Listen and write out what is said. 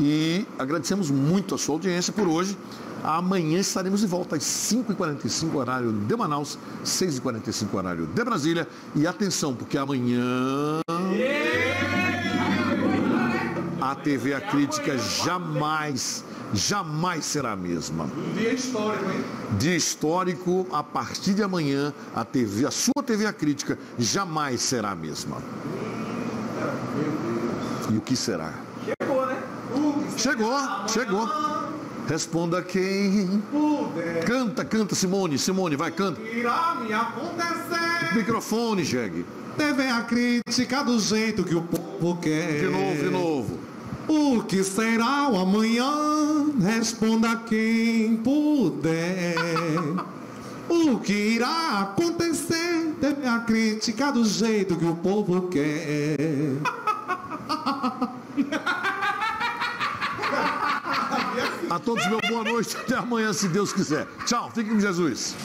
E agradecemos muito a sua audiência por hoje. Amanhã estaremos de volta às 5h45 horário de Manaus, 6h45 horário de Brasília. E atenção, porque amanhã a TV A Crítica jamais, jamais será a mesma. Dia histórico, hein? Dia histórico, a partir de amanhã, a TV, a sua TV A Crítica jamais será a mesma. E o que será? Chegou? Chegou. Responda quem. Puder. Canta, canta, Simone. Simone, vai, canta. Irá me acontecer. Microfone, jegue. TV a crítica do jeito que o povo quer. De novo, de novo. O que será o amanhã? Responda quem puder. O que irá acontecer? TV a crítica do jeito que o povo quer. A todos, meu boa noite. Até amanhã, se Deus quiser. Tchau, fiquem com Jesus.